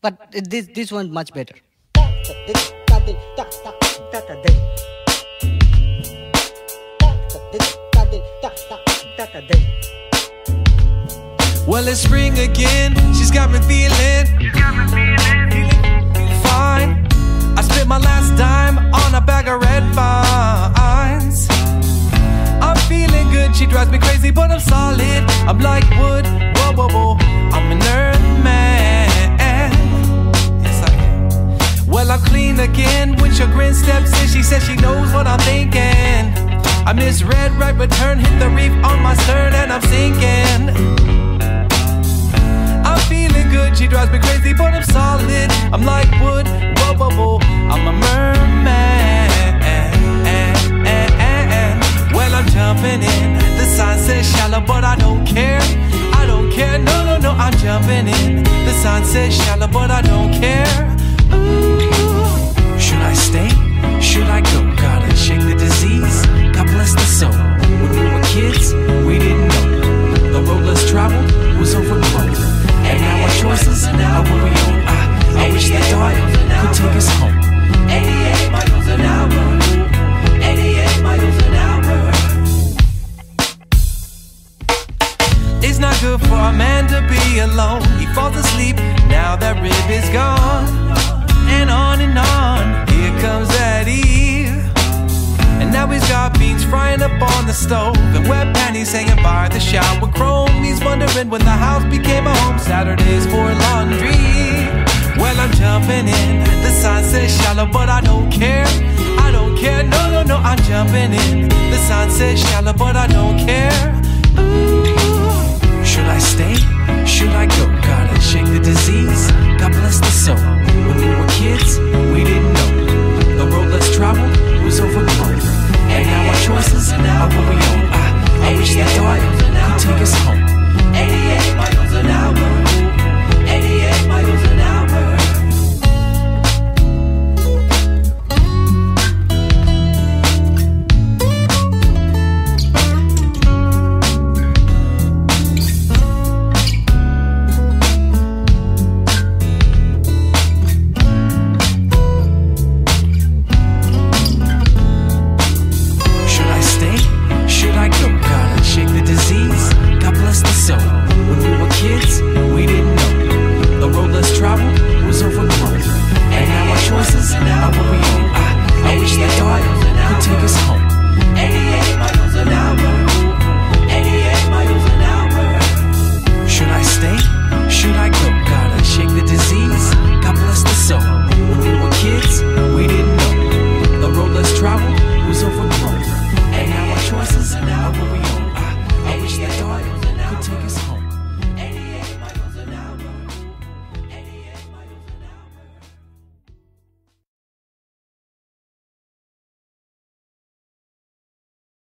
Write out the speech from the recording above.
But this this one's much better. Well, it's spring again. She's got me feeling fine. I spent my last dime on a bag of red vines. I'm feeling good. She drives me crazy, but I'm solid. I'm like wood. Whoa, whoa, whoa. I'm an earth again. When chagrin steps in, she says she knows what I'm thinking. I misread right return, hit the reef on my stern, and I'm sinking. I'm feeling good, she drives me crazy, but I'm solid. I'm like wood, whoa, whoa, whoa. I'm a merman. Well, I'm jumping in. The sign says shallow, but I don't care. I don't care, no, no, no, I'm jumping in. The sign says shallow, but I don't care. Take us home. 88 miles an hour. 88 miles an hour. It's not good for a man to be alone. He falls asleep now that rib is gone. And on and on, here comes that Eve. And now he's got beans frying up on the stove. And wet panties hanging by the shower chrome. He's wondering when the house became a home. Saturdays for laundry. I'm jumping in. The sign says shallow, but I don't care. I don't care. No, no, no, I'm jumping in. The sign says shallow, but I don't care.